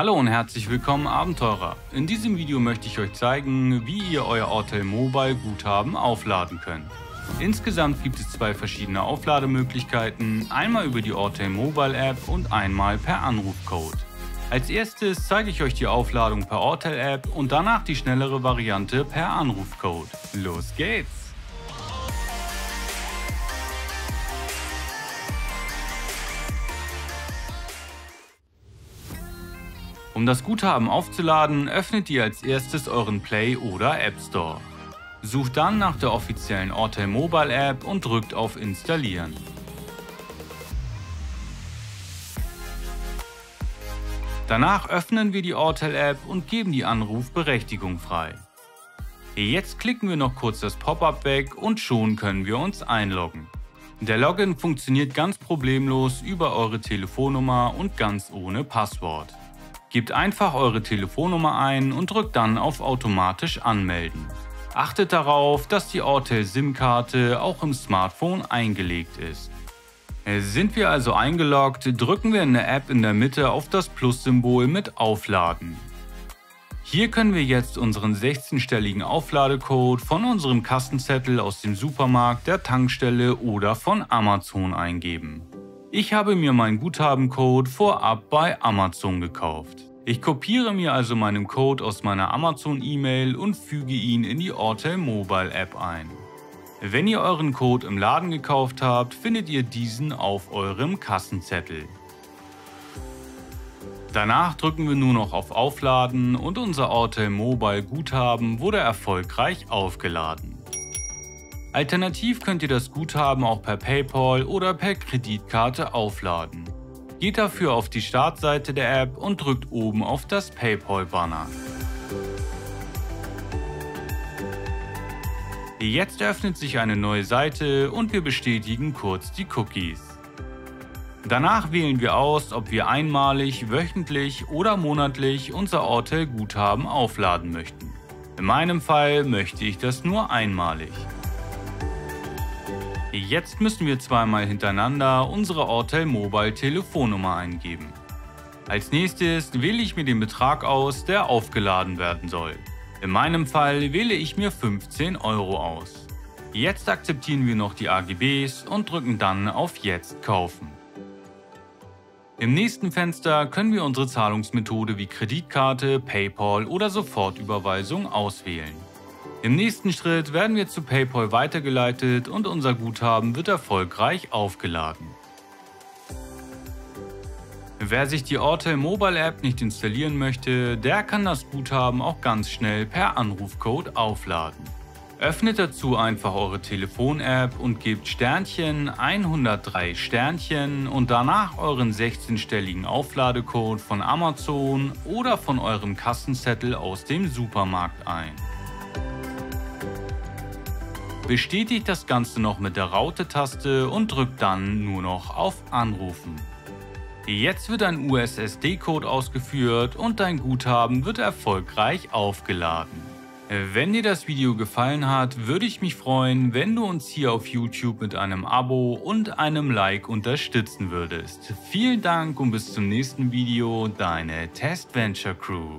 Hallo und herzlich willkommen Abenteurer. In diesem Video möchte ich euch zeigen, wie ihr euer Ortel Mobile Guthaben aufladen könnt. Insgesamt gibt es zwei verschiedene Auflademöglichkeiten, einmal über die Ortel Mobile App und einmal per Anrufcode. Als erstes zeige ich euch die Aufladung per Ortel App und danach die schnellere Variante per Anrufcode. Los geht's! Um das Guthaben aufzuladen, öffnet ihr als erstes euren Play oder App Store. Sucht dann nach der offiziellen Ortel Mobile App und drückt auf Installieren. Danach öffnen wir die Ortel App und geben die Anrufberechtigung frei. Jetzt klicken wir noch kurz das Pop-up weg und schon können wir uns einloggen. Der Login funktioniert ganz problemlos über eure Telefonnummer und ganz ohne Passwort. Gebt einfach eure Telefonnummer ein und drückt dann auf automatisch anmelden. Achtet darauf, dass die Ortel SIM-Karte auch im Smartphone eingelegt ist. Sind wir also eingeloggt, drücken wir in der App in der Mitte auf das Plus-Symbol mit Aufladen. Hier können wir jetzt unseren 16-stelligen Aufladecode von unserem Kassenzettel aus dem Supermarkt, der Tankstelle oder von Amazon eingeben. Ich habe mir meinen Guthabencode vorab bei Amazon gekauft. Ich kopiere mir also meinen Code aus meiner Amazon-E-Mail und füge ihn in die Ortel Mobile App ein. Wenn ihr euren Code im Laden gekauft habt, findet ihr diesen auf eurem Kassenzettel. Danach drücken wir nur noch auf Aufladen und unser Ortel Mobile Guthaben wurde erfolgreich aufgeladen. Alternativ könnt ihr das Guthaben auch per PayPal oder per Kreditkarte aufladen. Geht dafür auf die Startseite der App und drückt oben auf das PayPal-Banner. Jetzt öffnet sich eine neue Seite und wir bestätigen kurz die Cookies. Danach wählen wir aus, ob wir einmalig, wöchentlich oder monatlich unser Ortel-Guthaben aufladen möchten. In meinem Fall möchte ich das nur einmalig. Jetzt müssen wir zweimal hintereinander unsere Ortel Mobile Telefonnummer eingeben. Als nächstes wähle ich mir den Betrag aus, der aufgeladen werden soll. In meinem Fall wähle ich mir 15 Euro aus. Jetzt akzeptieren wir noch die AGBs und drücken dann auf Jetzt kaufen. Im nächsten Fenster können wir unsere Zahlungsmethode wie Kreditkarte, PayPal oder Sofortüberweisung auswählen. Im nächsten Schritt werden wir zu PayPal weitergeleitet und unser Guthaben wird erfolgreich aufgeladen. Wer sich die Ortel Mobile App nicht installieren möchte, der kann das Guthaben auch ganz schnell per Anrufcode aufladen. Öffnet dazu einfach eure Telefon-App und gebt Sternchen 103 Sternchen und danach euren 16-stelligen Aufladecode von Amazon oder von eurem Kassenzettel aus dem Supermarkt ein. Bestätigt das Ganze noch mit der Raute-Taste und drückt dann nur noch auf Anrufen. Jetzt wird ein USSD-Code ausgeführt und dein Guthaben wird erfolgreich aufgeladen. Wenn dir das Video gefallen hat, würde ich mich freuen, wenn du uns hier auf YouTube mit einem Abo und einem Like unterstützen würdest. Vielen Dank und bis zum nächsten Video, deine Test Venture Crew.